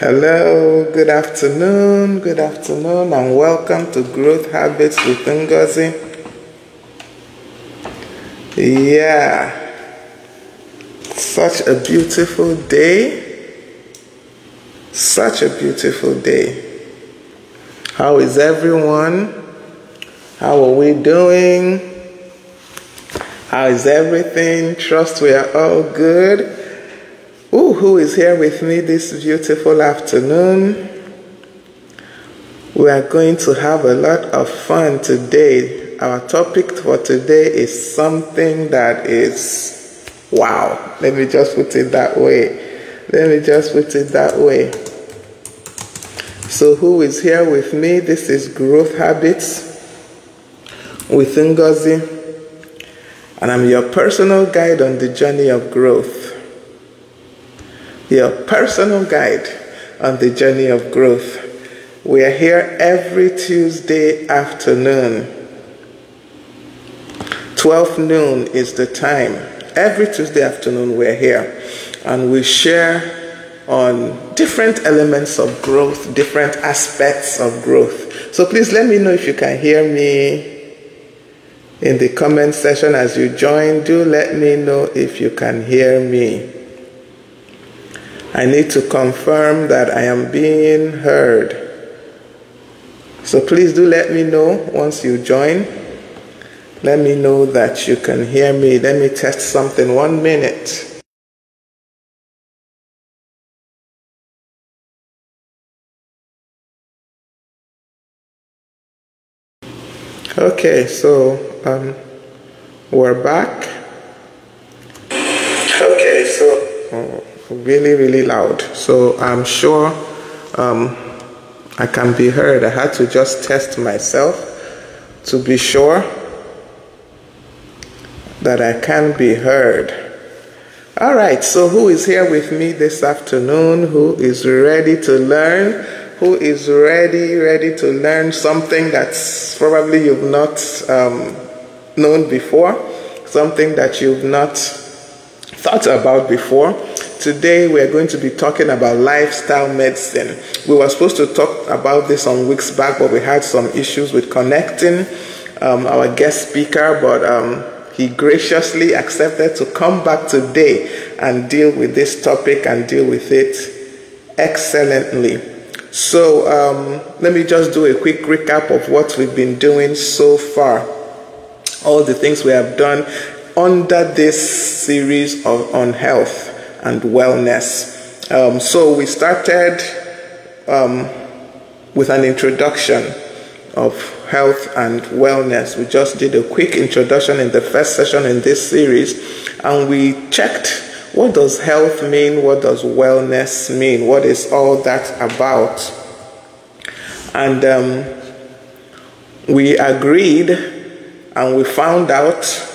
Hello, good afternoon, good afternoon, and welcome to Growth Habits with Ngozi. Yeah, such a beautiful day. Such a beautiful day. How is everyone? How are we doing? How is everything? Trust we are all good. Ooh, who is here with me this beautiful afternoon? We are going to have a lot of fun today. Our topic for today is something that is wow. Let me just put it that way. Let me just put it that way. So, who is here with me? This is Growth Habits with Ngozi, and I'm your personal guide on the journey of growth your personal guide on the journey of growth. We are here every Tuesday afternoon. 12 noon is the time. Every Tuesday afternoon, we're here and we share on different elements of growth, different aspects of growth. So please let me know if you can hear me in the comment section as you join. Do let me know if you can hear me. I need to confirm that I am being heard. So please do let me know once you join. Let me know that you can hear me. Let me test something. One minute. Okay, so um, we're back. Okay, so. Oh really, really loud. So I'm sure um, I can be heard. I had to just test myself to be sure that I can be heard. All right, so who is here with me this afternoon? Who is ready to learn? Who is ready, ready to learn something that's probably you've not um, known before, something that you've not thought about before? Today we are going to be talking about lifestyle medicine. We were supposed to talk about this some weeks back, but we had some issues with connecting um, our guest speaker, but um, he graciously accepted to come back today and deal with this topic and deal with it excellently. So um, let me just do a quick recap of what we've been doing so far. All the things we have done under this series of, on health and wellness. Um, so we started um, with an introduction of health and wellness. We just did a quick introduction in the first session in this series, and we checked what does health mean, what does wellness mean, what is all that about, and um, we agreed, and we found out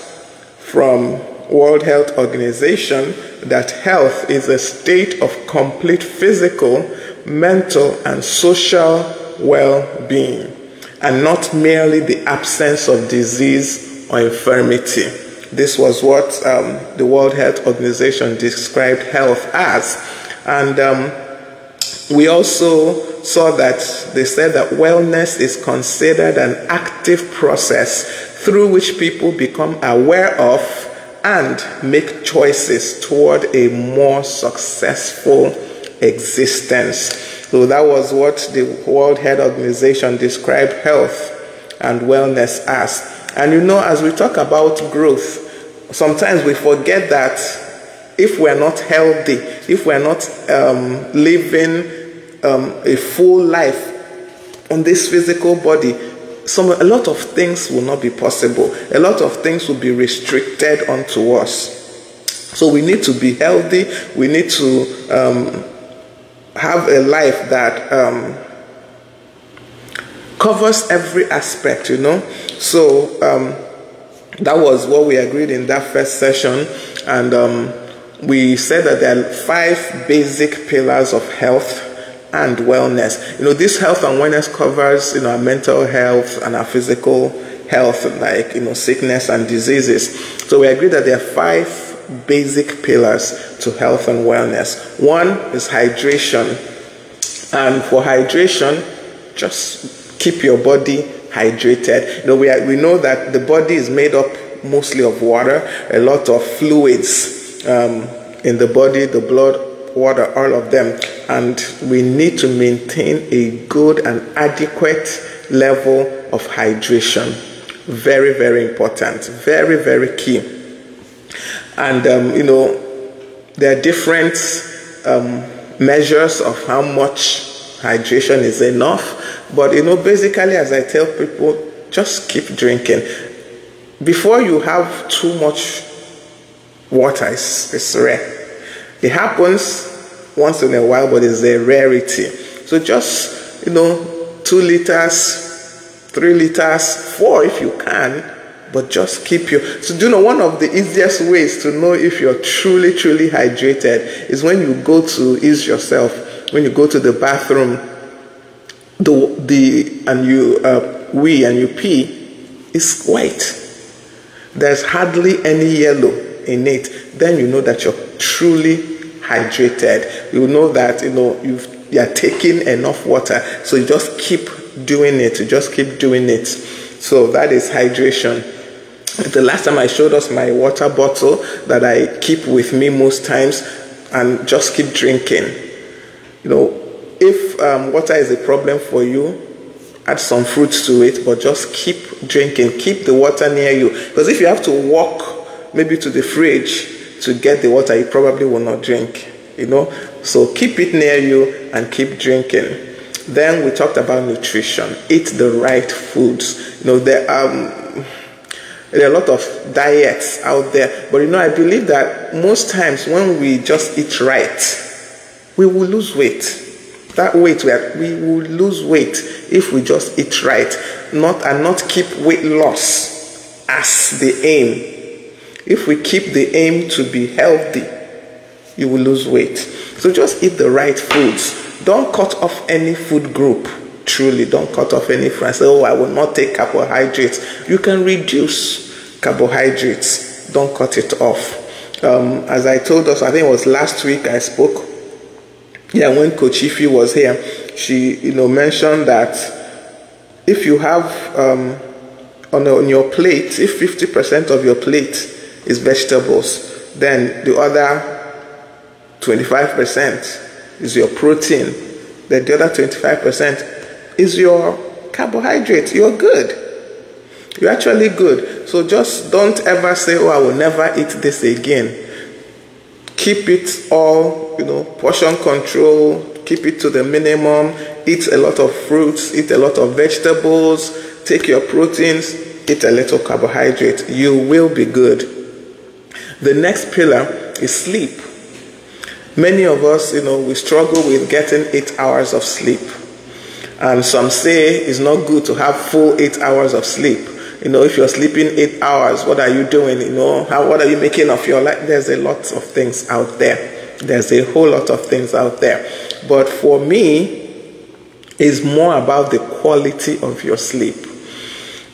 from World Health Organization that health is a state of complete physical, mental, and social well being, and not merely the absence of disease or infirmity. This was what um, the World Health Organization described health as. And um, we also saw that they said that wellness is considered an active process through which people become aware of and make choices toward a more successful existence. So that was what the World Health Organization described health and wellness as. And you know, as we talk about growth, sometimes we forget that if we're not healthy, if we're not um, living um, a full life on this physical body, some a lot of things will not be possible. A lot of things will be restricted unto us. So we need to be healthy. We need to um, have a life that um, covers every aspect. You know. So um, that was what we agreed in that first session, and um, we said that there are five basic pillars of health and wellness. You know, this health and wellness covers, you know, our mental health and our physical health, like, you know, sickness and diseases. So we agree that there are five basic pillars to health and wellness. One is hydration. And for hydration, just keep your body hydrated. You know, we, are, we know that the body is made up mostly of water, a lot of fluids um, in the body, the blood, water, all of them. And we need to maintain a good and adequate level of hydration. Very, very important. Very, very key. And, um, you know, there are different um, measures of how much hydration is enough. But, you know, basically, as I tell people, just keep drinking. Before you have too much water, it's, it's rare. It happens once in a while, but it's a rarity. So just, you know, two liters, three liters, four if you can, but just keep your. So, do you know one of the easiest ways to know if you're truly, truly hydrated is when you go to ease yourself, when you go to the bathroom, the, the and you uh, wee and you pee, it's white. There's hardly any yellow in it. Then you know that you're truly hydrated. You know that you know you've you are taking enough water. So you just keep doing it. You just keep doing it. So that is hydration. The last time I showed us my water bottle that I keep with me most times and just keep drinking. You know, if um, water is a problem for you, add some fruits to it, but just keep drinking. Keep the water near you. Because if you have to walk maybe to the fridge to get the water, you probably will not drink. You know, so keep it near you and keep drinking. Then we talked about nutrition. Eat the right foods. You know, there um, there are a lot of diets out there, but you know, I believe that most times when we just eat right, we will lose weight. That weight we, are, we will lose weight if we just eat right, not and not keep weight loss as the aim. If we keep the aim to be healthy, you will lose weight. So just eat the right foods. Don't cut off any food group. Truly, don't cut off any food. say, oh, I will not take carbohydrates. You can reduce carbohydrates. Don't cut it off. Um, as I told us, I think it was last week I spoke. Yeah, when Coach Ify was here, she you know mentioned that if you have um, on, on your plate, if 50% of your plate is vegetables, then the other 25% is your protein, then the other 25% is your carbohydrate. You're good. You're actually good. So just don't ever say, oh, I will never eat this again. Keep it all, you know, portion control, keep it to the minimum, eat a lot of fruits, eat a lot of vegetables, take your proteins, eat a little carbohydrate. You will be good. The next pillar is sleep. Many of us, you know, we struggle with getting eight hours of sleep. And some say it's not good to have full eight hours of sleep. You know, if you're sleeping eight hours, what are you doing? You know, how, what are you making of your life? There's a lot of things out there. There's a whole lot of things out there. But for me, it's more about the quality of your sleep.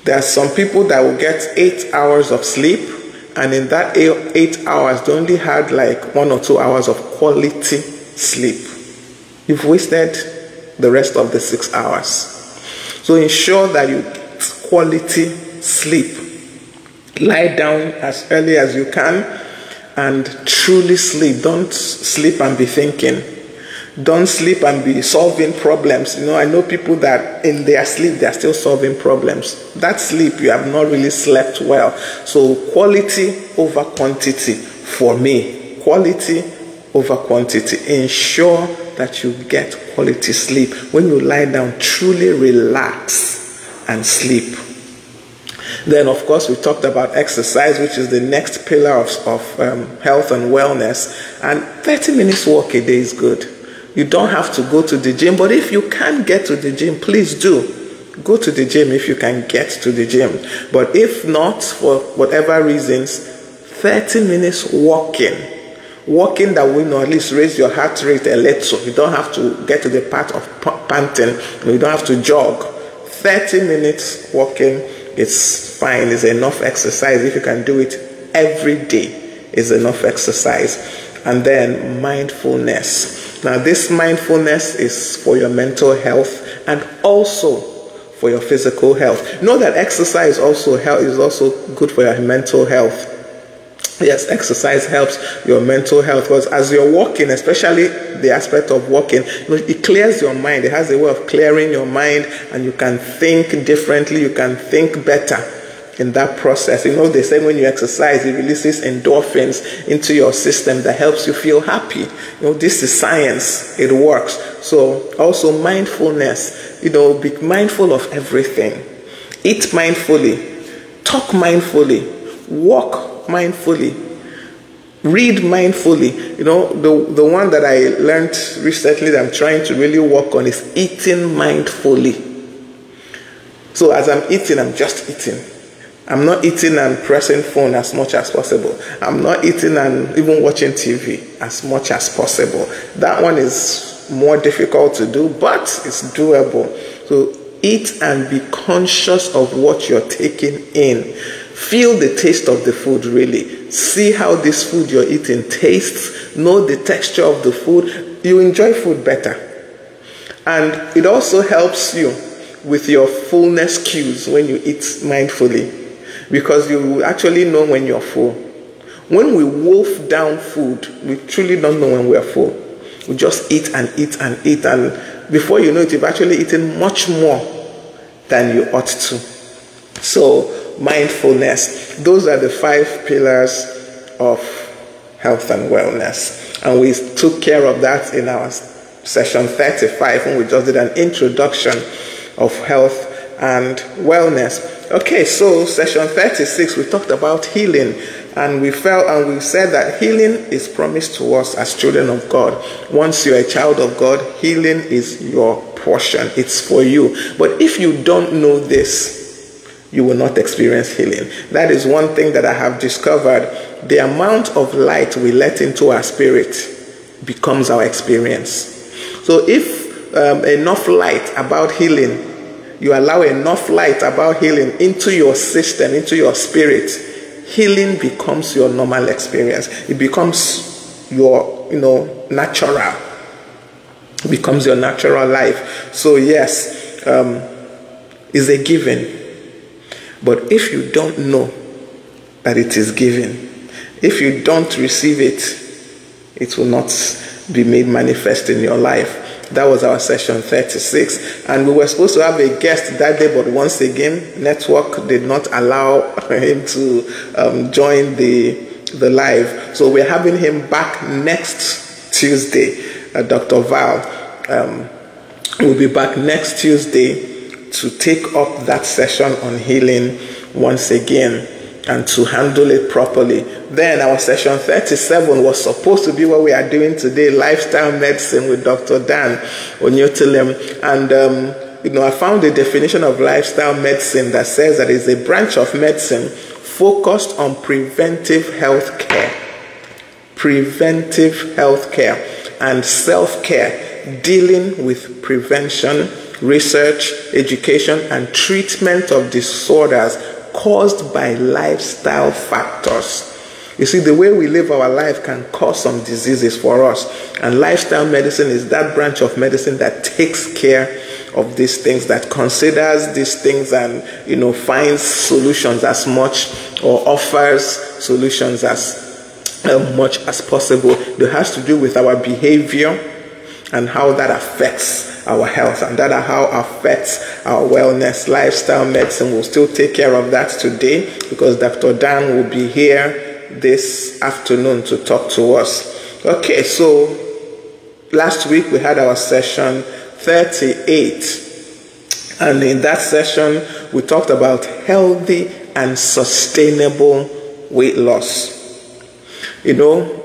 There are some people that will get eight hours of sleep and in that eight, hours they only had like one or two hours of quality sleep. You've wasted the rest of the six hours. So ensure that you get quality sleep. Lie down as early as you can and truly sleep. Don't sleep and be thinking don't sleep and be solving problems. You know, I know people that in their sleep they are still solving problems. That sleep, you have not really slept well. So, quality over quantity for me. Quality over quantity. Ensure that you get quality sleep. When you lie down, truly relax and sleep. Then, of course, we talked about exercise, which is the next pillar of, of um, health and wellness. And 30 minutes walk a day is good. You don't have to go to the gym, but if you can't get to the gym, please do. Go to the gym if you can get to the gym. But if not, for whatever reasons, 30 minutes walking. Walking that will at least raise your heart rate a little. You don't have to get to the part of panting. You don't have to jog. 30 minutes walking is fine. It's enough exercise. If you can do it every day, is enough exercise. And then mindfulness Now, this mindfulness is for your mental health and also for your physical health. Know that exercise also is also good for your mental health. Yes, exercise helps your mental health because as you're walking, especially the aspect of walking, it clears your mind. It has a way of clearing your mind, and you can think differently. You can think better in that process. You know, they say when you exercise, it releases endorphins into your system that helps you feel happy. You know, this is science, it works. So, also mindfulness, you know, be mindful of everything. Eat mindfully, talk mindfully, walk mindfully. Read mindfully. You know, the, the one that I learned recently that I'm trying to really work on is eating mindfully. So as I'm eating, I'm just eating. I'm not eating and pressing phone as much as possible. I'm not eating and even watching TV as much as possible. That one is more difficult to do, but it's doable. So eat and be conscious of what you're taking in. Feel the taste of the food really. See how this food you're eating tastes. Know the texture of the food. You enjoy food better. And it also helps you with your fullness cues when you eat mindfully because you actually know when you're full. When we wolf down food, we truly don't know when we're full. We just eat and eat and eat, and before you know it, you've actually eaten much more than you ought to. So, mindfulness. Those are the five pillars of health and wellness. And we took care of that in our session 35 when we just did an introduction of health and wellness. Okay, so session 36, we talked about healing and we felt and we said that healing is promised to us as children of God. Once you're a child of God, healing is your portion, it's for you. But if you don't know this, you will not experience healing. That is one thing that I have discovered. The amount of light we let into our spirit becomes our experience. So if um, enough light about healing you allow enough light about healing into your system, into your spirit, healing becomes your normal experience. It becomes your, you know, natural. It becomes your natural life. So, yes, um, is a given. But if you don't know that it is given, if you don't receive it, it will not be made manifest in your life. That was our session 36. And we were supposed to have a guest that day, but once again, network did not allow him to um, join the, the live. So we're having him back next Tuesday. Uh, Dr. Val um, will be back next Tuesday to take up that session on healing once again and to handle it properly. Then our session 37 was supposed to be what we are doing today, lifestyle medicine with Dr. Dan Onyetulem. And, um, you know, I found a definition of lifestyle medicine that says that it's a branch of medicine focused on preventive health care. Preventive health care and self care, dealing with prevention, research, education, and treatment of disorders caused by lifestyle factors. You see, the way we live our life can cause some diseases for us. And lifestyle medicine is that branch of medicine that takes care of these things, that considers these things and, you know, finds solutions as much or offers solutions as uh, much as possible. It has to do with our behavior and how that affects our health, and that how affects our wellness. Lifestyle medicine will still take care of that today because Dr. Dan will be here this afternoon to talk to us. Okay, so last week we had our session 38. And in that session, we talked about healthy and sustainable weight loss. You know,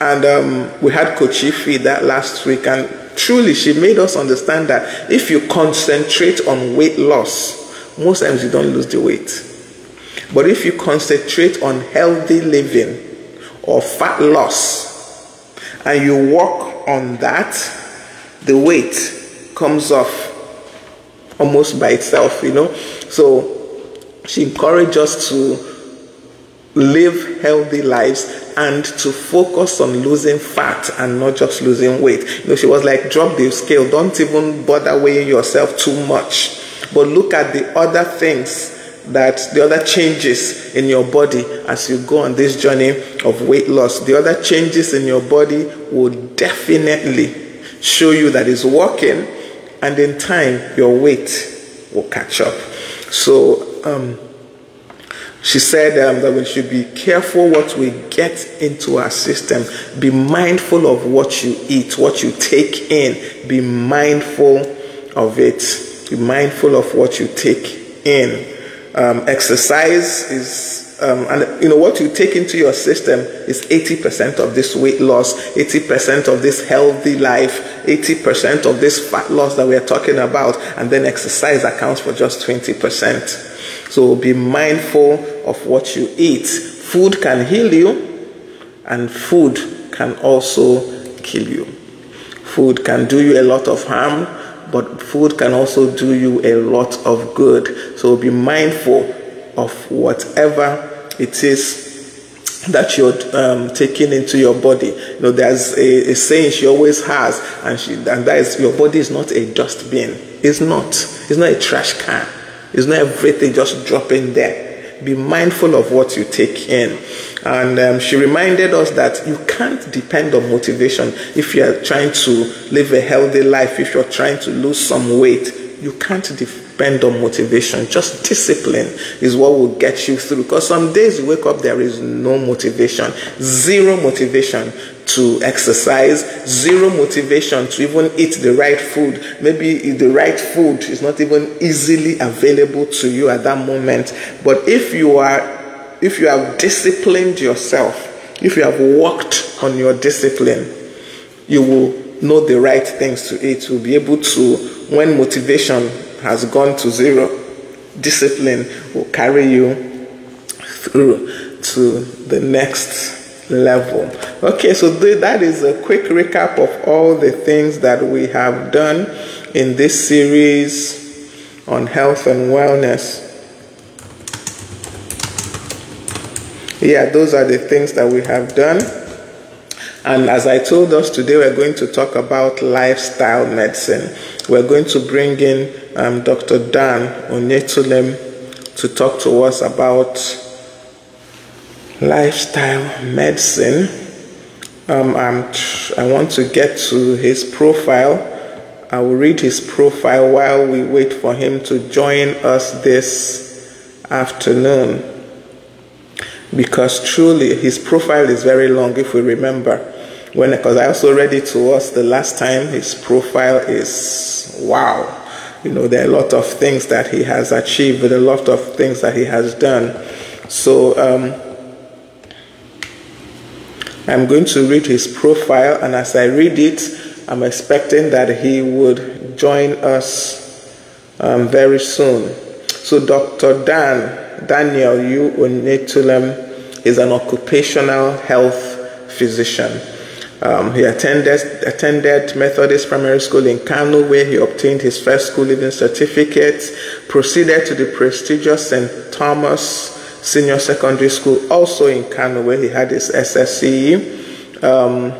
and um, we had Coach Ify that last week, and truly she made us understand that if you concentrate on weight loss, most times you don't lose the weight. But if you concentrate on healthy living or fat loss, and you work on that, the weight comes off almost by itself, you know. So she encouraged us to live healthy lives and to focus on losing fat and not just losing weight. You know, she was like, drop the scale, don't even bother weighing yourself too much. But look at the other things that the other changes in your body as you go on this journey of weight loss, the other changes in your body will definitely show you that it's working, and in time, your weight will catch up. So, um, she said um, that we should be careful what we get into our system. Be mindful of what you eat, what you take in. Be mindful of it. Be mindful of what you take in. Um, exercise is, um, and you know, what you take into your system is 80% of this weight loss, 80% of this healthy life, 80% of this fat loss that we are talking about, and then exercise accounts for just 20%. So be mindful of what you eat. Food can heal you, and food can also kill you. Food can do you a lot of harm but food can also do you a lot of good. So be mindful of whatever it is that you're um, taking into your body. You know, there's a, a, saying she always has, and she and that is your body is not a dustbin. It's not. It's not a trash can. It's not everything just dropping there. Be mindful of what you take in. And um, she reminded us that you can't depend on motivation if you're trying to live a healthy life, if you're trying to lose some weight. You can't depend on motivation. Just discipline is what will get you through. Because some days you wake up, there is no motivation, zero motivation to exercise, zero motivation to even eat the right food. Maybe the right food is not even easily available to you at that moment. But if you are if you have disciplined yourself, if you have worked on your discipline, you will know the right things to eat. You'll be able to, when motivation has gone to zero, discipline will carry you through to the next level. Okay, so that is a quick recap of all the things that we have done in this series on health and wellness. Yeah, those are the things that we have done. And as I told us today, we're going to talk about lifestyle medicine. We're going to bring in um, Dr. Dan Onyetulem to talk to us about lifestyle medicine. Um, i want to get to his profile. I will read his profile while we wait for him to join us this afternoon because truly his profile is very long if we remember when because i also read it to us the last time his profile is wow you know there are a lot of things that he has achieved with a lot of things that he has done so um, i'm going to read his profile and as i read it i'm expecting that he would join us um, very soon so dr dan Daniel U. Onyetulem is an occupational health physician. Um, he attended, attended Methodist Primary School in Kano, where he obtained his first school leaving certificate, proceeded to the prestigious St. Thomas Senior Secondary School, also in Kano, where he had his SSCE. Um,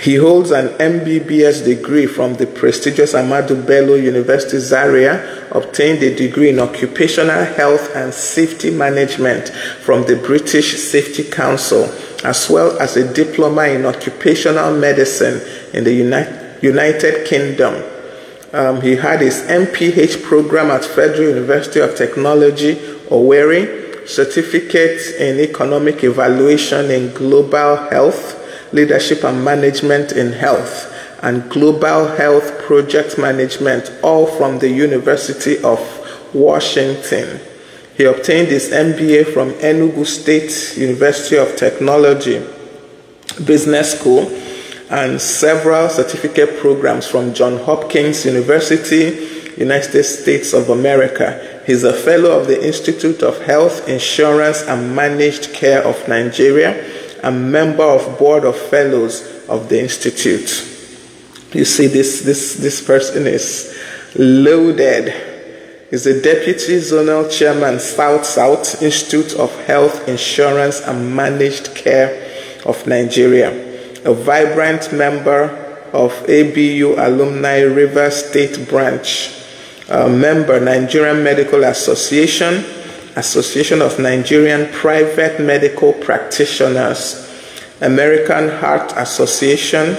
he holds an MBBS degree from the prestigious Ahmadu Bello University Zaria, obtained a degree in occupational health and safety management from the British Safety Council, as well as a diploma in occupational medicine in the United Kingdom. Um, he had his MPH program at Federal University of Technology, Owerri, certificate in economic evaluation in global health leadership and management in health, and global health project management, all from the University of Washington. He obtained his MBA from Enugu State University of Technology Business School and several certificate programs from Johns Hopkins University, United States of America. He's a fellow of the Institute of Health, Insurance and Managed Care of Nigeria a member of board of fellows of the institute. You see, this, this, this person is loaded. He's the Deputy Zonal Chairman, South South Institute of Health Insurance and Managed Care of Nigeria, a vibrant member of ABU Alumni River State Branch, a member Nigerian Medical Association, Association of Nigerian Private Medical Practitioners, American Heart Association,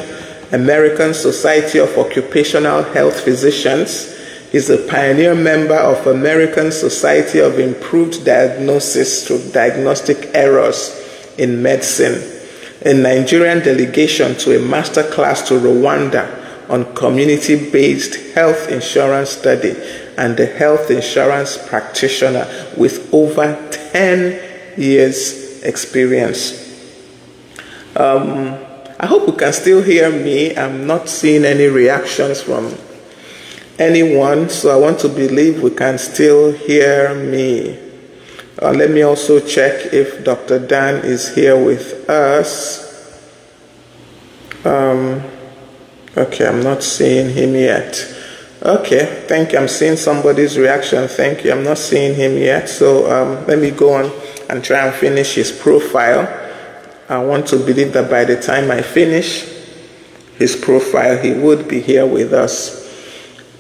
American Society of Occupational Health Physicians. He's a pioneer member of American Society of Improved Diagnosis through Diagnostic Errors in Medicine, a Nigerian delegation to a master class to Rwanda on community based health insurance study and a health insurance practitioner with over 10 years experience. Um, I hope you can still hear me. I'm not seeing any reactions from anyone, so I want to believe we can still hear me. Uh, let me also check if Dr. Dan is here with us. Um, okay, I'm not seeing him yet. Okay, thank you. I'm seeing somebody's reaction. Thank you. I'm not seeing him yet. So um, let me go on and try and finish his profile. I want to believe that by the time I finish his profile, he would be here with us.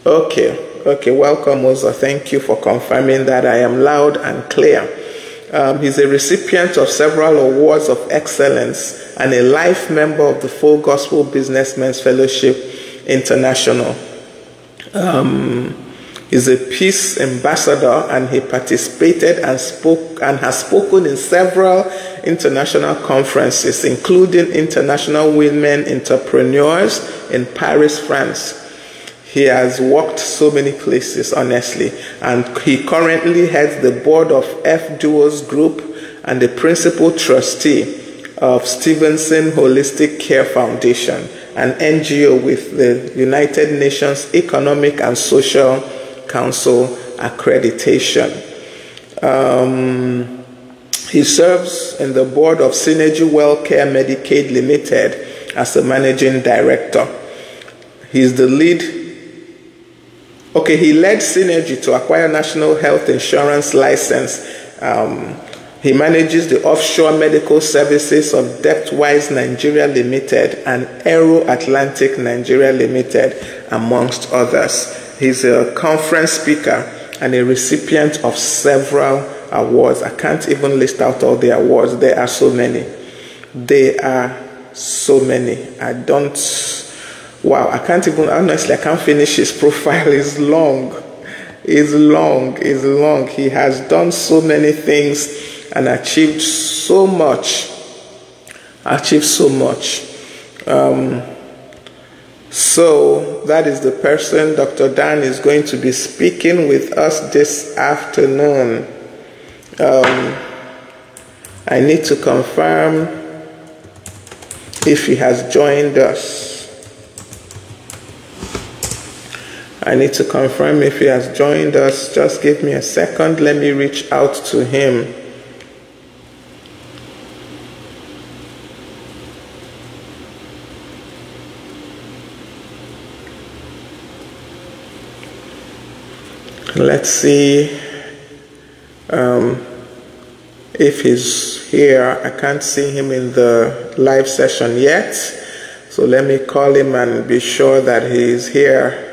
Okay, okay. Welcome, Oza. Thank you for confirming that I am loud and clear. Um, he's a recipient of several awards of excellence and a life member of the Full Gospel Businessmen's Fellowship International. Um, he's a peace ambassador and he participated and spoke and has spoken in several international conferences, including International Women Entrepreneurs in Paris, France. He has worked so many places, honestly, and he currently heads the board of F Duos Group and the principal trustee of Stevenson Holistic Care Foundation, an NGO with the United Nations Economic and Social Council accreditation. Um, he serves in the board of Synergy Wellcare Medicaid Limited as a managing director. He's the lead. Okay, he led Synergy to acquire national health insurance license. Um, he manages the offshore medical services of Depthwise Nigeria Limited and Aero Atlantic Nigeria Limited, amongst others. He's a conference speaker and a recipient of several awards. I can't even list out all the awards, there are so many. There are so many. I don't, wow, I can't even, honestly, I can't finish his profile. It's long. It's long. It's long. He has done so many things and achieved so much. Achieved so much. Um, so that is the person Dr. Dan is going to be speaking with us this afternoon. Um, I need to confirm if he has joined us. I need to confirm if he has joined us. Just give me a second. Let me reach out to him. Let's see um, if he's here. I can't see him in the live session yet. So let me call him and be sure that he's here.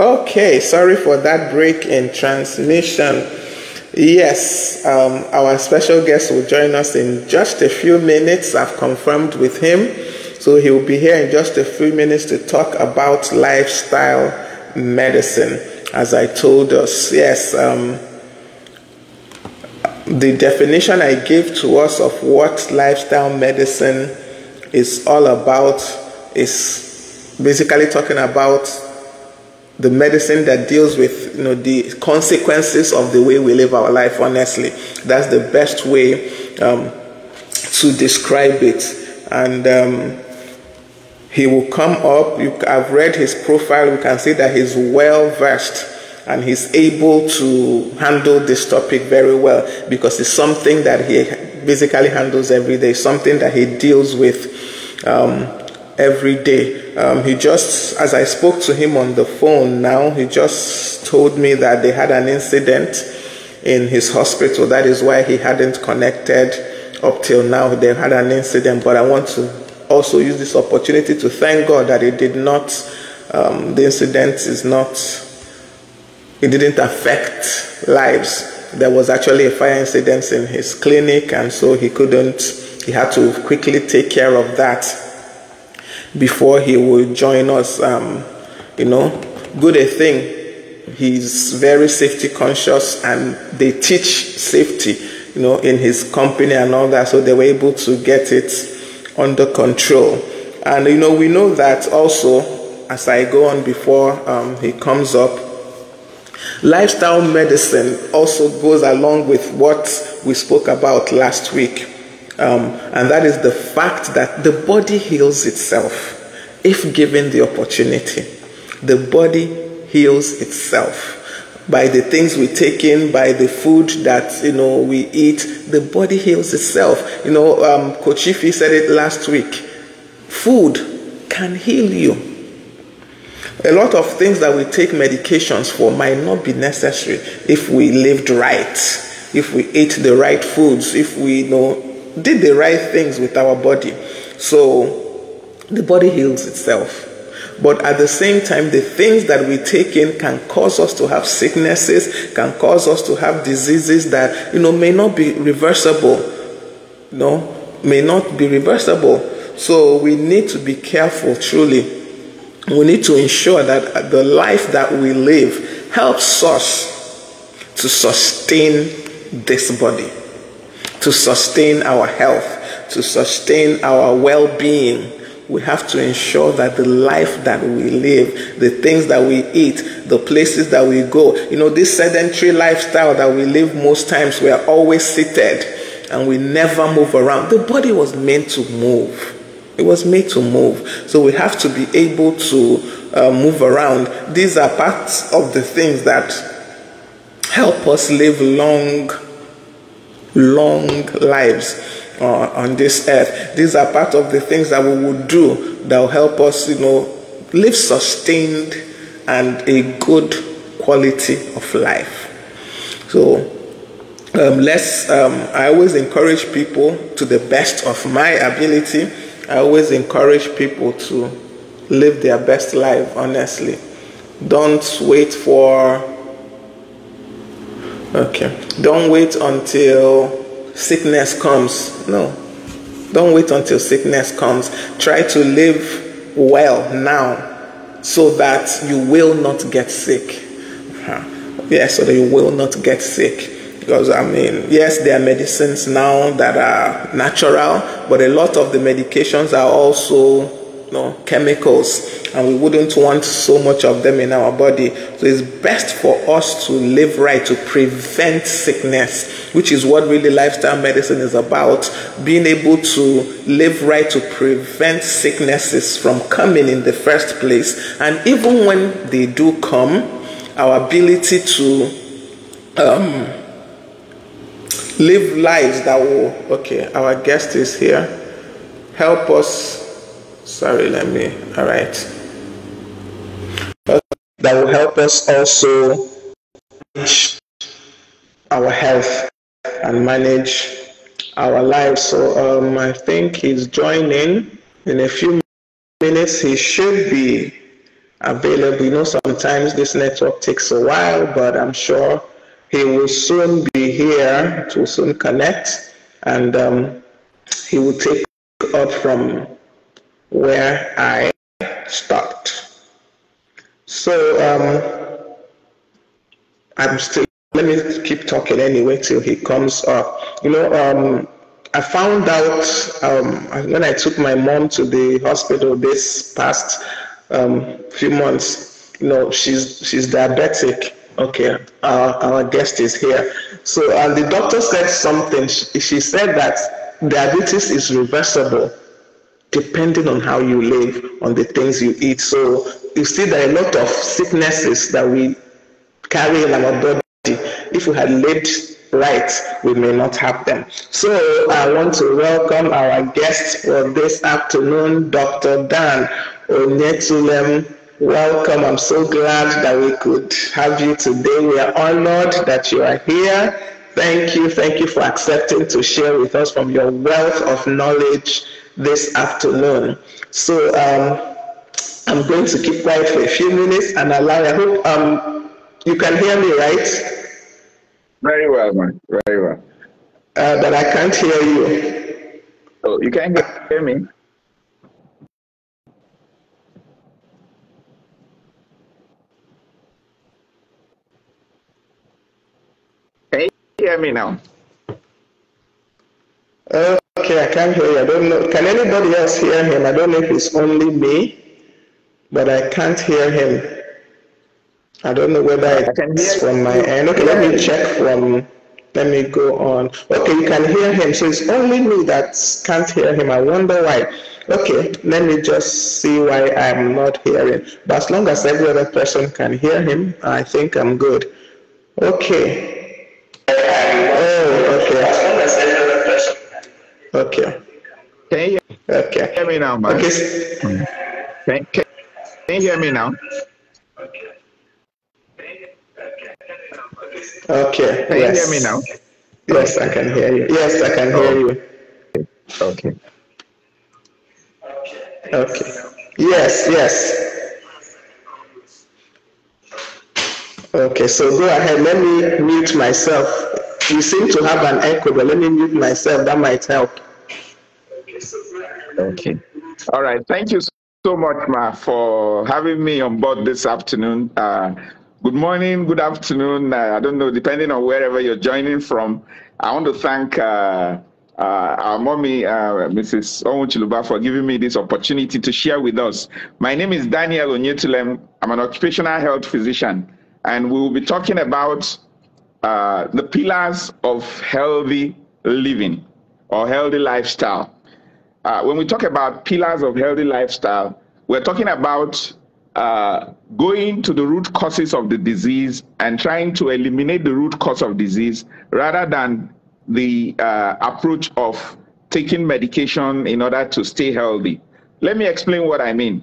Okay, sorry for that break in transmission. Yes, um, our special guest will join us in just a few minutes. I've confirmed with him. So he will be here in just a few minutes to talk about lifestyle medicine. As I told us, yes, um, the definition I gave to us of what lifestyle medicine is all about is basically talking about the medicine that deals with you know the consequences of the way we live our life honestly. That's the best way um, to describe it. And um, he will come up. You, i've read his profile. You can see that he's well versed and he's able to handle this topic very well because it's something that he basically handles every day. Something that he deals with um, every day. Um, he just, as I spoke to him on the phone now, he just told me that they had an incident in his hospital. That is why he hadn't connected up till now. They had an incident, but I want to also use this opportunity to thank God that it did not, um, the incident is not, it didn't affect lives. There was actually a fire incident in his clinic, and so he couldn't, he had to quickly take care of that before he will join us. Um, you know, good a thing. He's very safety conscious and they teach safety, you know, in his company and all that. So they were able to get it under control. And, you know, we know that also as I go on before um, he comes up, lifestyle medicine also goes along with what we spoke about last week um, and that is the fact that the body heals itself if given the opportunity. The body heals itself by the things we take in, by the food that you know we eat. The body heals itself. You know, um, Coach Ify said it last week. Food can heal you. A lot of things that we take medications for might not be necessary if we lived right, if we ate the right foods, if we you know did the right things with our body. So the body heals itself. But at the same time, the things that we take in can cause us to have sicknesses, can cause us to have diseases that, you know, may not be reversible. You know, may not be reversible. So we need to be careful, truly. We need to ensure that the life that we live helps us to sustain this body to sustain our health, to sustain our well being. We have to ensure that the life that we live, the things that we eat, the places that we go, you know, this sedentary lifestyle that we live most times, we are always seated and we never move around. The body was meant to move. It was made to move. So we have to be able to uh, move around. These are parts of the things that help us live long long lives uh, on this earth. These are part of the things that we will do that will help us, you know, live sustained and a good quality of life. So um, let's. Um, I always encourage people to the best of my ability. I always encourage people to live their best life. Honestly, don't wait for Okay. Don't wait until sickness comes. No. Don't wait until sickness comes. Try to live well now so that you will not get sick. Yes, yeah, so that you will not get sick. Because, I mean, yes, there are medicines now that are natural, but a lot of the medications are also know, chemicals and we wouldn't want so much of them in our body. So it's best for us to live right, to prevent sickness, which is what really lifestyle medicine is about. Being able to live right to prevent sicknesses from coming in the first place. And even when they do come, our ability to um, live lives that will, okay, our guest is here, help us. Sorry, let me, all right that will help us also manage our health and manage our lives. So um, I think he's joining in a few minutes. He should be available. You know, sometimes this network takes a while, but I'm sure he will soon be here. to soon connect, and um, he will take up from where I stopped. So um, I'm still. Let me keep talking anyway till he comes up. You know, um, I found out um, when I took my mom to the hospital this past um, few months. You know, she's she's diabetic. Okay, our, our guest is here. So, and the doctor said something. She, she said that diabetes is reversible depending on how you live, on the things you eat. So, you see, there are a lot of sicknesses that we carry in our body. If we had lived right, we may not have them. So I want to welcome our guest for this afternoon, Dr. Dan Onyetulem. Welcome. I'm so glad that we could have you today. We are honored that you are here. Thank you. Thank you for accepting to share with us from your wealth of knowledge this afternoon. So um, I'm going to keep quiet for a few minutes and allow. I hope um, you can hear me, right? Very well, man. Very well. Uh, but I can't hear you. Oh, you can hear me? Can you hear me now? Okay, I can't hear you. I don't know. Can anybody else hear him? I don't know if it's only me, but I can't hear him. I don't know whether it's from my end. Okay, let me check from, let me go on. Okay, you can hear him. So it's only me that can't hear him. I wonder why. Okay, let me just see why I'm not hearing. But as long as every other person can hear him, I think I'm good. Okay. Oh, okay. As long as every other person Okay. Can you okay. hear me now, man? Okay. Can, can, can you hear me now? Okay. Can yes. you hear me now? Yes, I can hear you. Yes, I can hear you. Okay. Okay. Yes, yes. Okay, so go ahead. Let me mute myself. You seem to have an echo, but let me mute myself. That might help. Okay. All right. Thank you so much, Ma, for having me on board this afternoon. Uh, Good morning, good afternoon. Uh, I don't know, depending on wherever you're joining from. I want to thank uh, uh, our mommy, uh, Mrs. Onwuchiluba, for giving me this opportunity to share with us. My name is Daniel Onyetulem. I'm an occupational health physician, and we will be talking about uh, the pillars of healthy living or healthy lifestyle. Uh, when we talk about pillars of healthy lifestyle, we're talking about uh, going to the root causes of the disease and trying to eliminate the root cause of disease rather than the uh, approach of taking medication in order to stay healthy. Let me explain what I mean.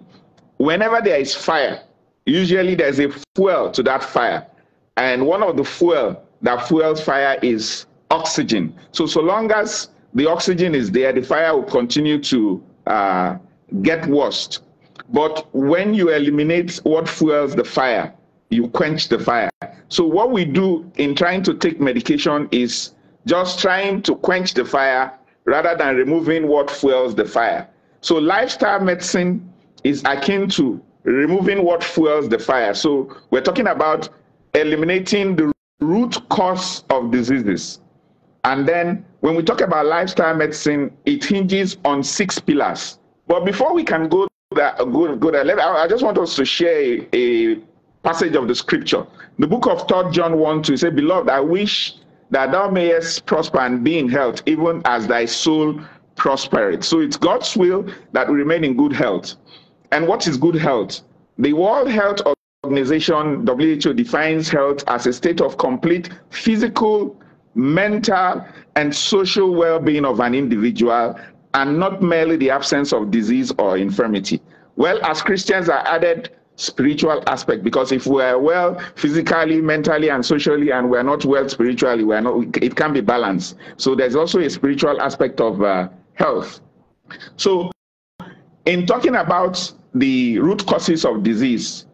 Whenever there is fire, usually there's a fuel to that fire. And one of the fuel that fuels fire is oxygen. So, so long as the oxygen is there, the fire will continue to uh, get worse. But when you eliminate what fuels the fire, you quench the fire. So what we do in trying to take medication is just trying to quench the fire rather than removing what fuels the fire. So lifestyle medicine is akin to removing what fuels the fire. So we're talking about eliminating the root cause of diseases. And then when we talk about lifestyle medicine, it hinges on six pillars. But before we can go that good, good. I just want us to share a, a passage of the scripture. The book of Third John 1 to say, Beloved, I wish that thou mayest prosper and be in health, even as thy soul prospereth. So it's God's will that we remain in good health. And what is good health? The World Health Organization, WHO, defines health as a state of complete physical, mental, and social well being of an individual and not merely the absence of disease or infirmity. Well, as Christians are added spiritual aspect because if we're well physically, mentally, and socially, and we're not well spiritually, we're not. It can be balanced. So there's also a spiritual aspect of uh, health. So in talking about the root causes of disease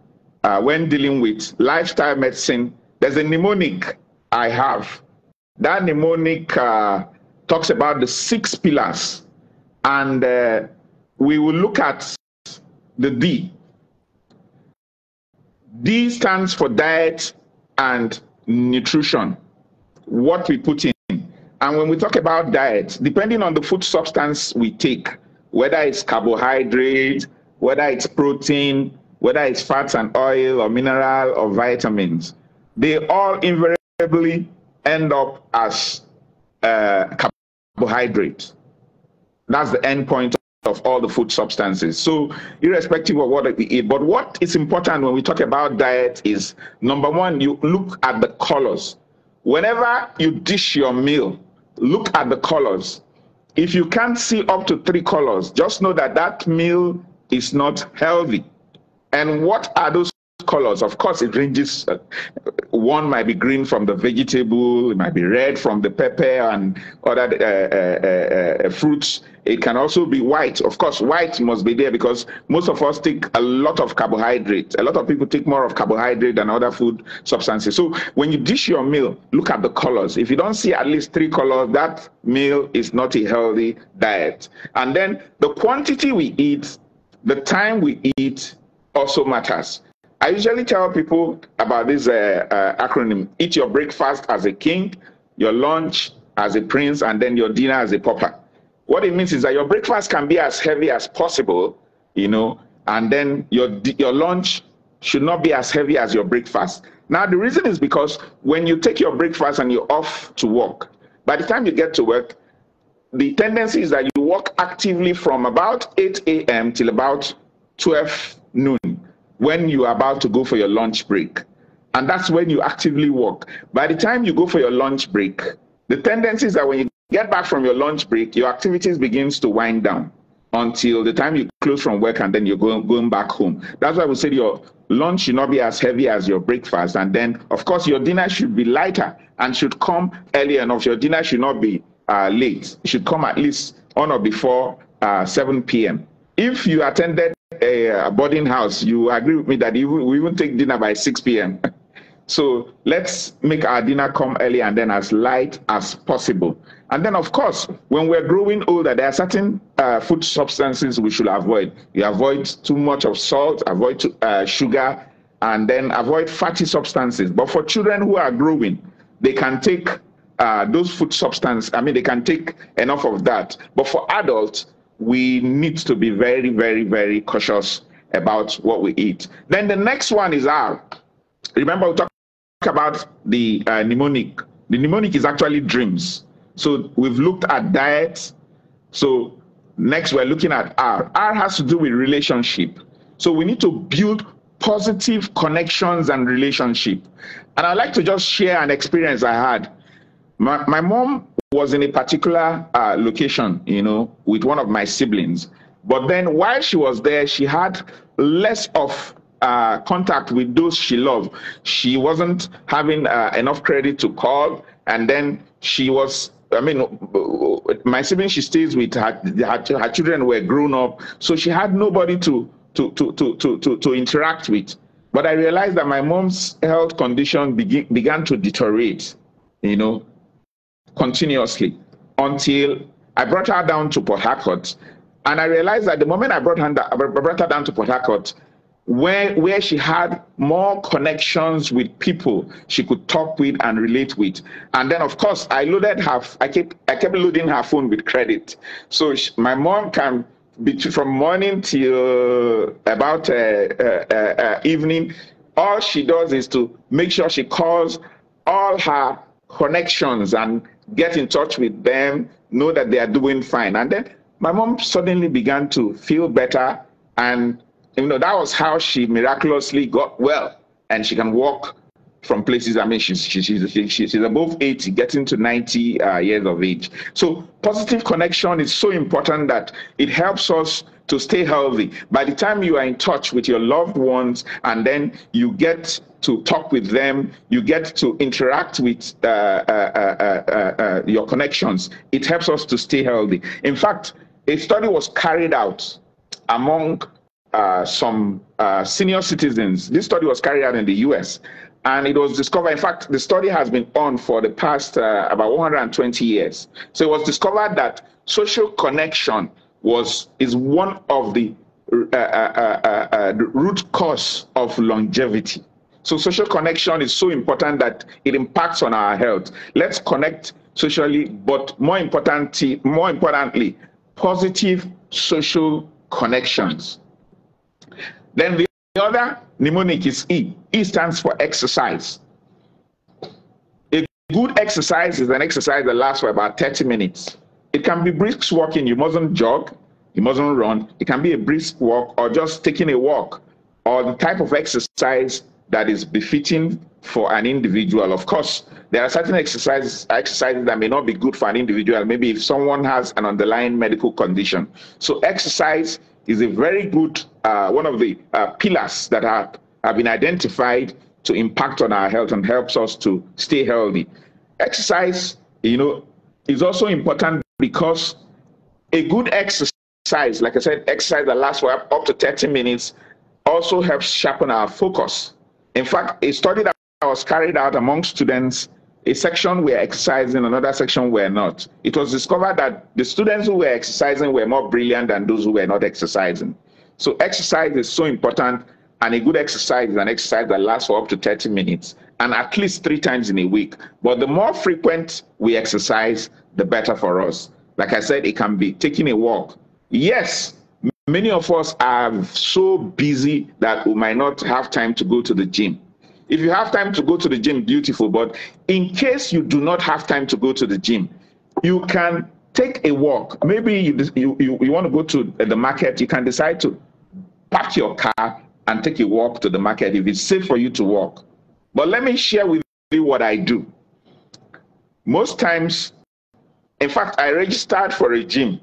uh, when dealing with lifestyle medicine, there's a mnemonic I have. That mnemonic uh, talks about the six pillars, and uh, we will look at the D. D stands for diet and nutrition, what we put in. And when we talk about diet, depending on the food substance we take, whether it's carbohydrate, whether it's protein, whether it's fats and oil or mineral or vitamins, they all invariably end up as uh, carbohydrate. That's the end point of all the food substances. So, irrespective of what we eat, but what is important when we talk about diet is number one, you look at the colors. Whenever you dish your meal, look at the colors. If you can't see up to three colors, just know that that meal is not healthy. And what are those colors? Of course, it ranges. Uh, one might be green from the vegetable, it might be red from the pepper and other uh, uh, uh, uh fruits. It can also be white. Of course, white must be there because most of us take a lot of carbohydrate. A lot of people take more of carbohydrate than other food substances. So when you dish your meal, look at the colors. If you don't see at least three colors, that meal is not a healthy diet. And then the quantity we eat, the time we eat also matters. I usually tell people about this uh, uh, acronym eat your breakfast as a king, your lunch as a prince, and then your dinner as a pauper. What it means is that your breakfast can be as heavy as possible, you know, and then your, your lunch should not be as heavy as your breakfast. Now, the reason is because when you take your breakfast and you're off to work, by the time you get to work, the tendency is that you work actively from about 8 a.m. till about 12 noon when you are about to go for your lunch break. And that's when you actively work. By the time you go for your lunch break, the tendency is that when you get back from your lunch break, your activities begins to wind down until the time you close from work and then you're going, going back home. That's why we say your lunch should not be as heavy as your breakfast. And then, of course, your dinner should be lighter and should come early enough. Your dinner should not be uh, late. It should come at least on or before uh, 7 p.m. If you attended a, boarding house, you agree with me that we won't take dinner by 6 p.m. so let's make our dinner come early and then as light as possible. And then, of course, when we're growing older, there are certain uh, food substances we should avoid. You avoid too much of salt, avoid uh, sugar, and then avoid fatty substances. But for children who are growing, they can take uh, those food substances. I mean, they can take enough of that. But for adults, we need to be very, very, very cautious about what we eat. Then the next one is R. Remember, we talked about the uh, mnemonic. The mnemonic is actually dreams. So we've looked at diet. So next, we're looking at R. R has to do with relationship. So we need to build positive connections and relationship. And I'd like to just share an experience I had. My, my mom was in a particular uh, location, you know, with one of my siblings. But then while she was there, she had less of uh, contact with those she loved. She wasn't having uh, enough credit to call. And then she was, I mean, my sibling she stays with, her, her, her children were grown up. So she had nobody to, to, to, to, to, to, to interact with. But I realized that my mom's health condition begin, began to deteriorate, you know, continuously until I brought her down to Port Harcourt. And I realized that the moment I brought her, down to Port Harcourt, where, where she had more connections with people she could talk with and relate with. And then, of course, I loaded her, I kept, I kept loading her phone with credit. So she, my mom can, be from morning till about uh, uh, uh, uh, evening, all she does is to make sure she calls all her connections and get in touch with them, know that they are doing fine. And then my mom suddenly began to feel better. And, you know, that was how she miraculously got well and she can walk from places. I mean, she's, she's, she's, she's above 80, getting to 90 uh, years of age. So positive connection is so important that it helps us to stay healthy. By the time you are in touch with your loved ones and then you get to talk with them, you get to interact with uh, uh, uh, your connections, it helps us to stay healthy. In fact, a study was carried out among uh, some uh, senior citizens. This study was carried out in the US, and it was discovered. In fact, the study has been on for the past uh, about 120 years. So it was discovered that social connection was is one of the uh, uh, uh, root cause of longevity. So social connection is so important that it impacts on our health. Let's connect socially, but more importantly, more importantly, positive social connections. Then the other mnemonic is E. E stands for exercise. A good exercise is an exercise that lasts for about 30 minutes. It can be brisk walking. You mustn't jog. You mustn't run. It can be a brisk walk or just taking a walk or the type of exercise that is befitting for an individual. Of course, there are certain exercises, exercises that may not be good for an individual. Maybe if someone has an underlying medical condition. So exercise is a very good uh, one of the uh, pillars that have, have been identified to impact on our health and helps us to stay healthy. Exercise, you know, is also important because a good exercise, like I said, exercise that lasts for up to 30 minutes also helps sharpen our focus. In fact, a study that was carried out among students, a section were exercising, another section were not. It was discovered that the students who were exercising were more brilliant than those who were not exercising. So exercise is so important, and a good exercise is an exercise that lasts for up to 30 minutes and at least three times in a week. But the more frequent we exercise, the better for us. Like I said, it can be taking a walk. Yes, many of us are so busy that we might not have time to go to the gym. If you have time to go to the gym, beautiful. But in case you do not have time to go to the gym, you can take a walk. Maybe you, you, you, want to go to uh, the market, you can decide to park your car and take a walk to the market if it's safe for you to walk. But let me share with you what I do. Most times, in fact, I registered for a gym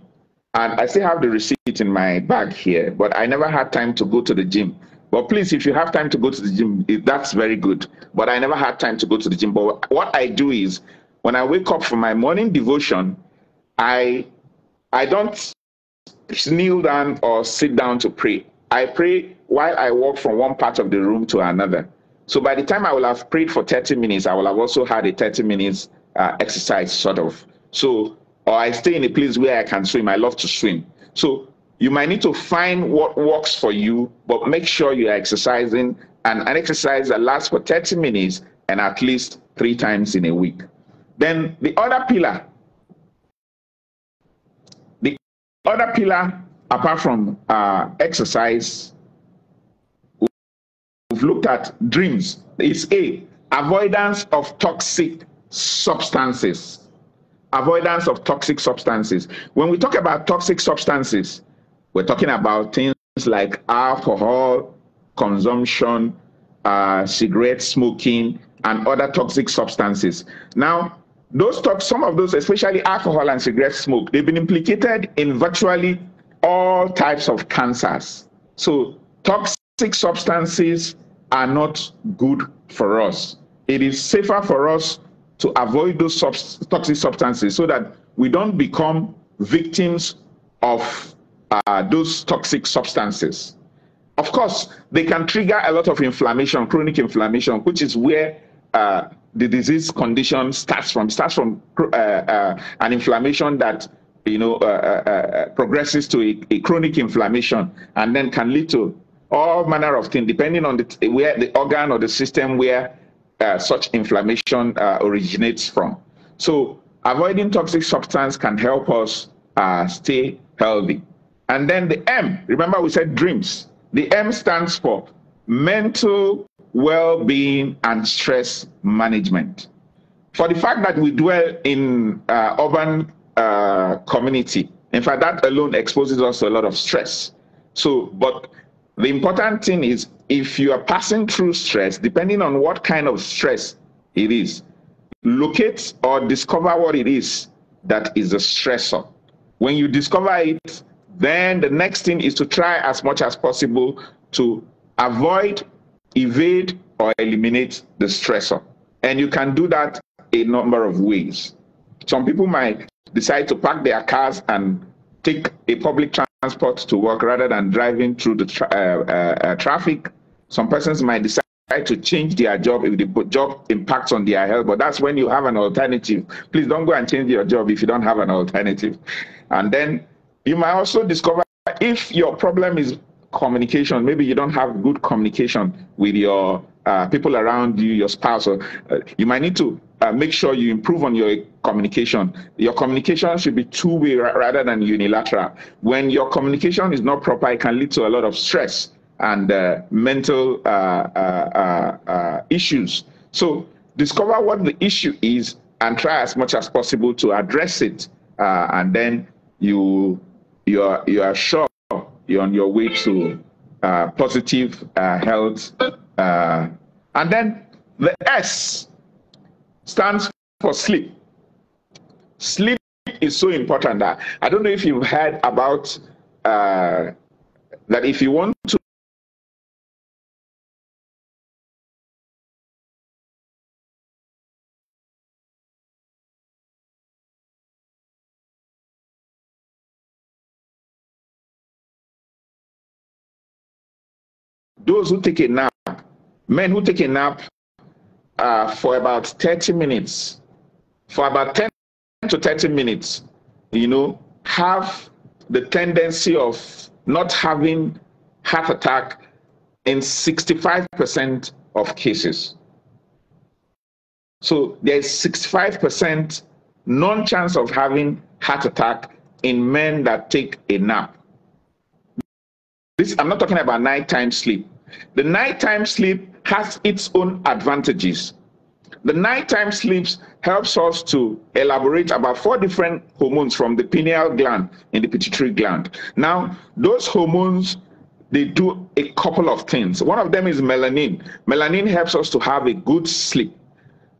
and I still have the receipt in my bag here, but I never had time to go to the gym. But please, if you have time to go to the gym, that's very good. But I never had time to go to the gym. But what I do is when I wake up for my morning devotion, I I don't kneel down or sit down to pray. I pray while I walk from one part of the room to another. So by the time I will have prayed for 30 minutes, I will have also had a 30 minutes uh, exercise, sort of. So, or I stay in a place where I can swim. I love to swim. So you might need to find what works for you, but make sure you are exercising and an exercise that lasts for 30 minutes and at least three times in a week. Then the other pillar, the other pillar apart from uh, exercise, we've looked at dreams. It's A, avoidance of toxic substances. Avoidance of toxic substances. When we talk about toxic substances, we're talking about things like alcohol consumption, uh, cigarette smoking, and other toxic substances. Now, those talk, some of those, especially alcohol and cigarette smoke, they've been implicated in virtually all types of cancers. So, toxic substances are not good for us. It is safer for us to avoid those toxic substances so that we don't become victims of uh, those toxic substances. Of course, they can trigger a lot of inflammation, chronic inflammation, which is where uh, the disease condition starts from. Starts from uh, uh an inflammation that you know uh, uh, progresses to a, a, chronic inflammation, and then can lead to all manner of things, depending on the where the organ or the system where such inflammation originates from. So, avoiding toxic substance can help us stay healthy. And then the M, remember we said dreams. The M stands for mental well being and stress management. For the fact that we dwell in uh, urban uh, community, in fact, that alone exposes us to a lot of stress. So, but the important thing is if you are passing through stress, depending on what kind of stress it is, locate or discover what it is that is a stressor. When you discover it, then the next thing is to try as much as possible to avoid, evade, or eliminate the stressor. And you can do that a number of ways. Some people might decide to park their cars and take a public transport to work rather than driving through the tra- uh, uh, uh, traffic. Some persons might decide to change their job if the job impacts on their health, but that's when you have an alternative. Please don't go and change your job if you don't have an alternative. And then you might also discover if your problem is communication, maybe you don't have good communication with your uh, people around you, your spouse, or uh, you might need to uh, make sure you improve on your communication. Your communication should be two way rather than unilateral. When your communication is not proper, it can lead to a lot of stress and uh, mental uh, uh, issues. So discover what the issue is and try as much as possible to address it. and then you you are you are sure you're on your way to positive health. and then the S stands for sleep. Sleep is so important that I don't know if you've heard about uh, that if you want those who take a nap, men who take a nap uh, for about 30 minutes, for about 10 to 30 minutes, you know, have the tendency of not having heart attack in 65% of cases. So there's 65% non-chance of having heart attack in men that take a nap. This, I'm not talking about nighttime sleep. The nighttime sleep has its own advantages. The nighttime sleeps helps us to elaborate about four different hormones from the pineal gland in the pituitary gland. Now, those hormones they do a couple of things. One of them is melanin. Melanin helps us to have a good sleep.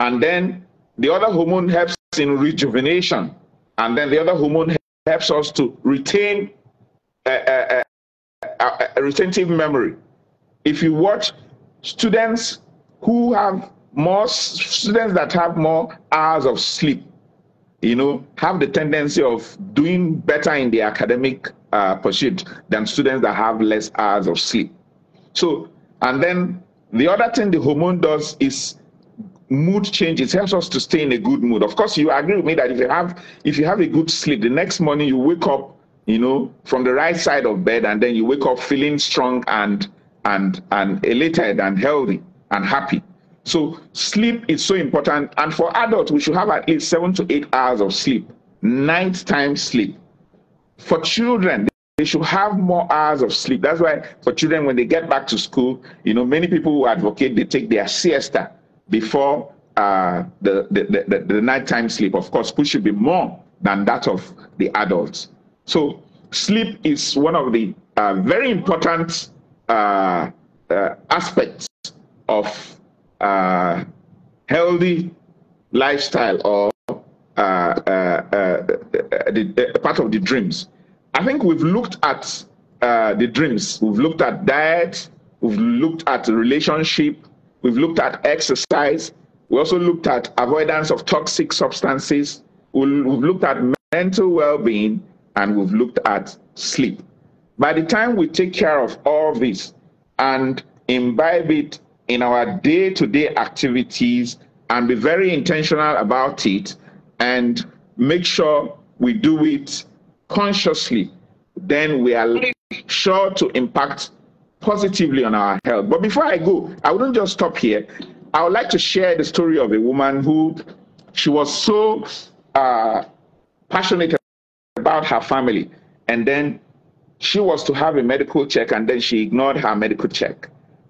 And then the other hormone helps in rejuvenation. And then the other hormone helps us to retain a, a, a, a retentive memory. If you watch students who have more students that have more hours of sleep, you know, have the tendency of doing better in the academic uh, pursuit than students that have less hours of sleep. So, and then the other thing the hormone does is mood change. It helps us to stay in a good mood. Of course, you agree with me that if you have if you have a good sleep, the next morning you wake up, you know, from the right side of bed, and then you wake up feeling strong and and and elated and healthy and happy. So sleep is so important. And for adults, we should have at least seven to eight hours of sleep, nighttime sleep. For children, they should have more hours of sleep. That's why for children, when they get back to school, you know, many people who advocate they take their siesta before uh, the, the, the, the nighttime sleep. Of course, which should be more than that of the adults. So sleep is one of the uh, very important uh, uh, aspects of uh, healthy lifestyle or uh, uh, the, part of the dreams. I think we've looked at the dreams. We've looked at diet. We've looked at relationship. We've looked at exercise. We also looked at avoidance of toxic substances. We've looked at mental well-being, and we've looked at sleep. By the time we take care of all this and imbibe it in our day to day activities and be very intentional about it and make sure we do it consciously, then we are sure to impact positively on our health. But before I go, I wouldn't just stop here. I would like to share the story of a woman who she was so uh, passionate about her family, and then she was to have a medical check and then she ignored her medical check.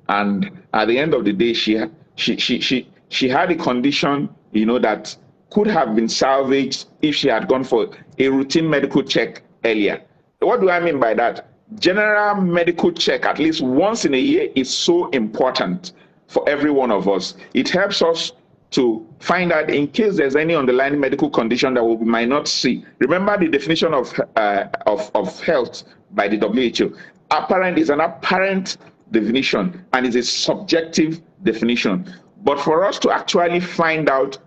And at the end of the day, she she she she, she had a condition, you know, that could have been salvaged if she had gone for a routine medical check earlier. What do I mean by that? General medical check at least once in a year is so important for every one of us. It helps us to find out in case there's any underlying medical condition that we might not see. Remember the definition of uh, of, of health by the WHO. Apparent is an apparent definition and is a subjective definition. But for us to actually find out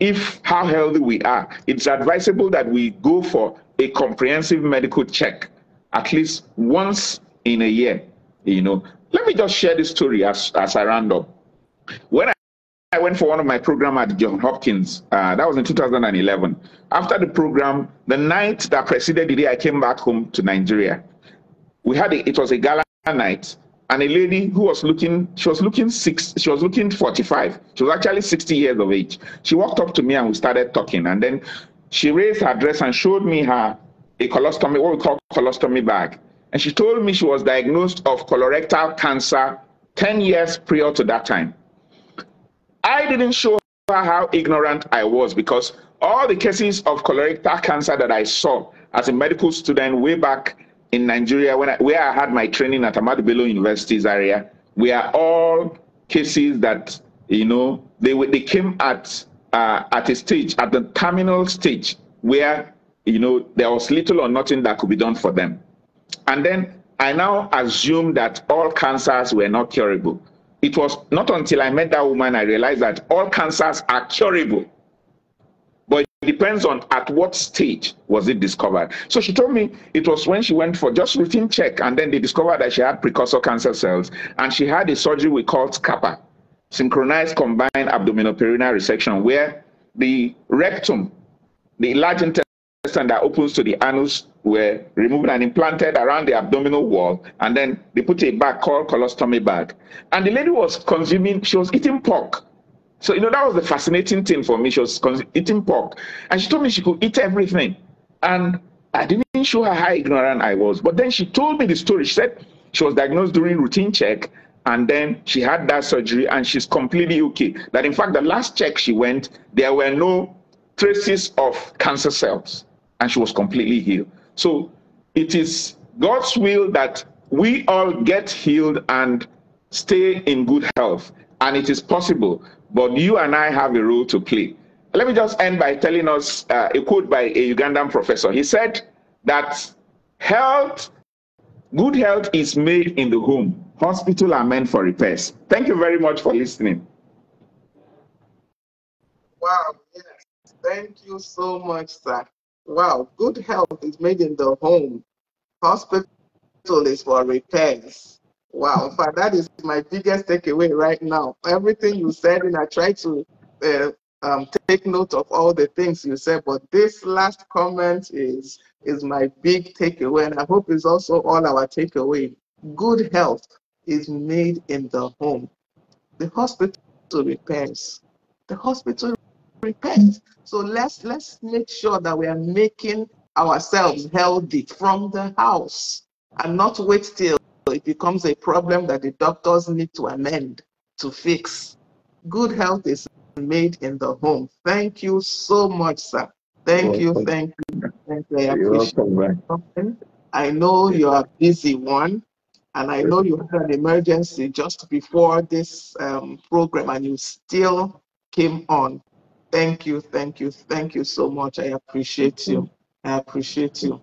if how healthy we are, it's advisable that we go for a comprehensive medical check at least once in a year. You know, let me just share this story as, as I round up. When I, I went for one of my program at John Hopkins, uh, that was in 2011. After the program, the night that preceded the day I came back home to Nigeria, we had a, it was a gala night, and a lady who was looking, she was looking six, she was looking 45. She was actually 60 years of age. She walked up to me and we started talking, and then she raised her dress and showed me her a colostomy, what we call colostomy bag. And she told me she was diagnosed of colorectal cancer 10 years prior to that time. I didn't show her how ignorant I was because all the cases of colorectal cancer that I saw as a medical student way back in Nigeria, when I, where I had my training at Ahmadu Bello University Zaria, we are all cases that you know they they came at uh, at a stage at the terminal stage where you know there was little or nothing that could be done for them, and then I now assume that all cancers were not curable. It was not until I met that woman I realized that all cancers are curable depends on at what stage was it discovered. So she told me it was when she went for just routine check and then they discovered that she had precursor cancer cells and she had a surgery we call SCAPA, synchronized combined abdominoperineal resection, where the rectum, the large intestine that opens to the anus, were removed and implanted around the abdominal wall, and then they put a bag called colostomy bag. And the lady was consuming, she was eating pork so, you know, that was the fascinating thing for me. She was eating pork and she told me she could eat everything. And I didn't show her how ignorant I was. But then she told me the story. She said she was diagnosed during routine check and then she had that surgery and she's completely okay. That in fact, the last check she went, there were no traces of cancer cells and she was completely healed. So it is God's will that we all get healed and stay in good health. And it is possible but you and I have a role to play. Let me just end by telling us uh, a quote by a Ugandan professor. He said that health, good health is made in the home. Hospital are meant for repairs. Thank you very much for listening. Wow, yes. Thank you so much, sir. Wow, good health is made in the home. Hospital is for repairs. Wow, that is my biggest takeaway right now. Everything you said, and I try to uh, um, take note of all the things you said, but this last comment is is my big takeaway, and I hope it's also all our takeaway. Good health is made in the home. The hospital repairs. The hospital repairs. So let's let's make sure that we are making ourselves healthy from the house and not wait till it becomes a problem that the doctors need to amend to fix. Good health is made in the home. Thank you so much, sir. Thank you, thank you, thank you. I appreciate I know you're a busy one, and I know you had an emergency just before this um, program, and you still came on. Thank you, thank you, thank you so much. I appreciate you. I appreciate you.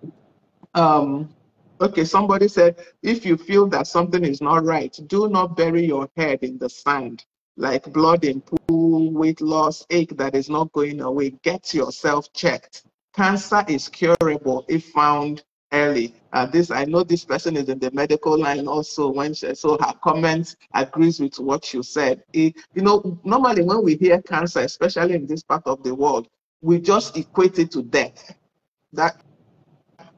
Um, Okay, somebody said, if you feel that something is not right, do not bury your head in the sand, like blood in pool, weight loss, ache that is not going away. Get yourself checked. Cancer is curable if found early. Uh, this I know this person is in the medical line also. When she, so her comment agrees with what you said. It, you know, normally when we hear cancer, especially in this part of the world, we just equate it to death. That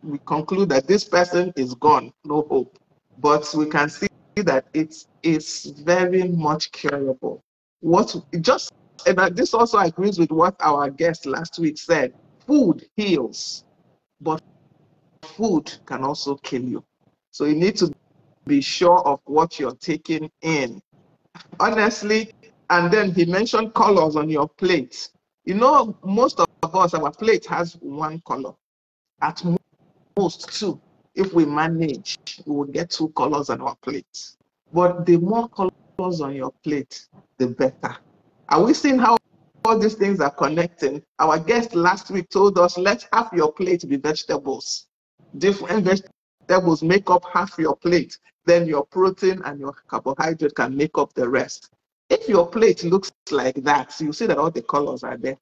we conclude that this person is gone, no hope. But we can see that it is very much curable. What just and this also agrees with what our guest last week said. Food heals, but food can also kill you. So you need to be sure of what you're taking in. Honestly, and then he mentioned colors on your plate. You know, most of us, our plate has one color. At most two. If we manage, we will get two colors on our plate. But the more colors on your plate, the better. Are we seeing how all these things are connecting? Our guest last week told us, let half your plate be vegetables. Different vegetables make up half your plate. Then your protein and your carbohydrate can make up the rest. If your plate looks like that, you see that all the colors are there.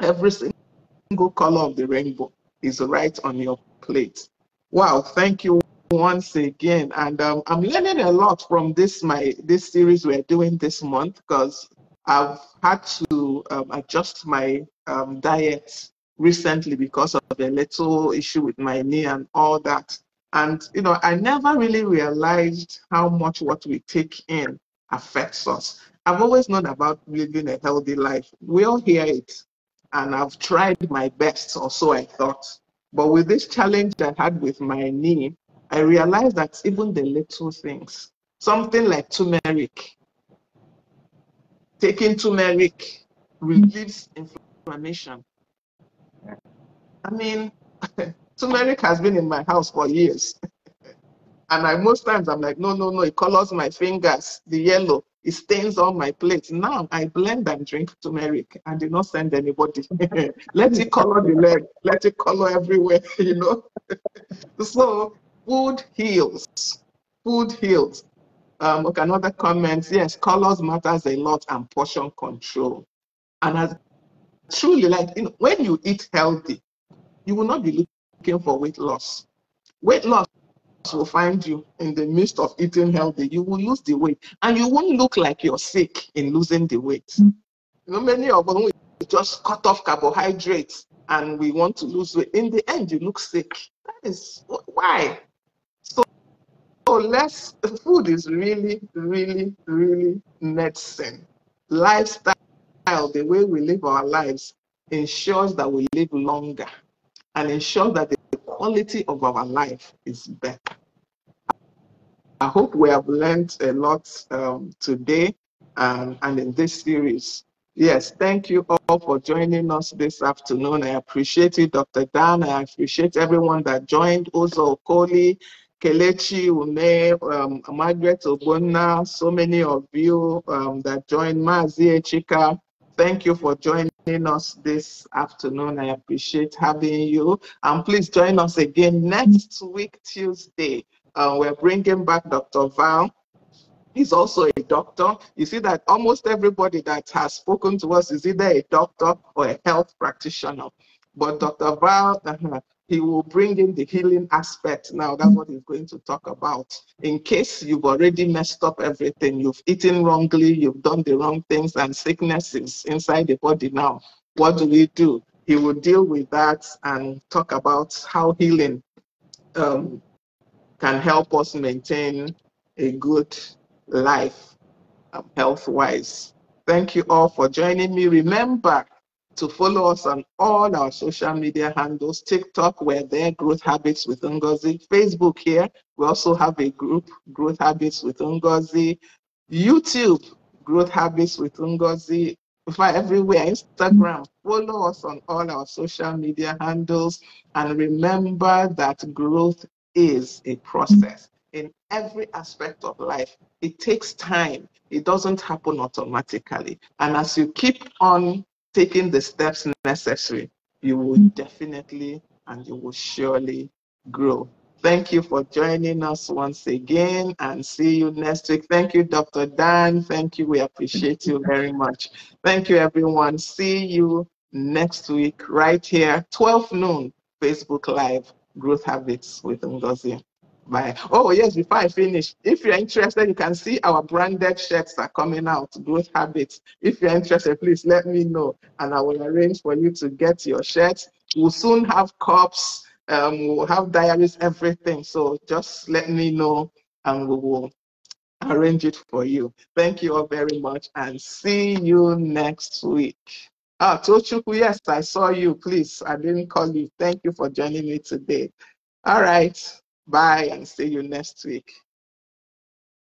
Every single color of the rainbow is right on your plate. Wow, thank you once again. And um, I'm learning a lot from this my this series we're doing this month because I've had to um, adjust my um, diet recently because of a little issue with my knee and all that. And you know, I never really realized how much what we take in affects us. I've always known about living a healthy life. We all hear it, and I've tried my best, or so I thought. But with this challenge I had with my knee, I realized that even the little things, something like turmeric, taking turmeric relieves inflammation. I mean, turmeric has been in my house for years. and I most times I'm like, no, no, no, it colors my fingers, the yellow. It stains on my plate. Now I blend and drink turmeric and do not send anybody. let it color the leg. Let it color everywhere, you know. so food heals. Food heals. Um, okay, another comment. Yes, colors matters a lot and portion control. And as truly, like you know, when you eat healthy, you will not be looking for weight loss. Weight loss will find you in the midst of eating healthy. You will lose the weight and you won't look like you're sick in losing the weight. Mm. You know, many of us just cut off carbohydrates and we want to lose weight. In the end, you look sick. That is why. So, so less food is really, really, really medicine. Lifestyle, the way we live our lives, ensures that we live longer and ensures that the quality of our life is better. I hope we have learned a lot um, today and in this series. Yes, thank you all for joining us this afternoon. I appreciate you, Dr. Dan. I appreciate everyone that joined. Ozo Okoli, Kelechi Ume, um, Margaret Obona, so many of you um, that joined. Mazi Chika, thank you for joining us this afternoon. I appreciate having you. And please join us again next week, Tuesday. Uh, we're bringing back Dr. Val. He's also a doctor. You see that almost everybody that has spoken to us is either a doctor or a health practitioner. But Dr. Val, uh, he will bring in the healing aspect now. That's what he's going to talk about. In case you've already messed up everything, you've eaten wrongly, you've done the wrong things, and sickness is inside the body now, what do we do? He will deal with that and talk about how healing um, can help us maintain a good life um, health wise. Thank you all for joining me. Remember, to follow us on all our social media handles. TikTok, we're there, Growth Habits with Ngozi. Facebook here, we also have a group, Growth Habits with Ngozi. YouTube, Growth Habits with Ngozi. Everywhere, Instagram, follow us on all our social media handles. And remember that growth is a process in every aspect of life. It takes time. It doesn't happen automatically. And as you keep on taking the steps necessary, you will definitely and you will surely grow. Thank you for joining us once again and see you next week. Thank you, Dr. Dan. Thank you. We appreciate you very much. Thank you, everyone. See you next week right here, 12 noon, Facebook Live, Growth Habits with Ngozi. Bye. Oh, yes, before I finish, if you're interested, you can see our branded shirts are coming out, Growth Habits. If you're interested, please let me know and I will arrange for you to get your shirts. We'll soon have cups, um, we'll have diaries, everything. So just let me know and we will arrange it for you. Thank you all very much and see you next week. Ah, Tochukwu, yes, I saw you. Please, I didn't call you. Thank you for joining me today. All right. Bye and see you next week.